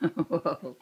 Whoa.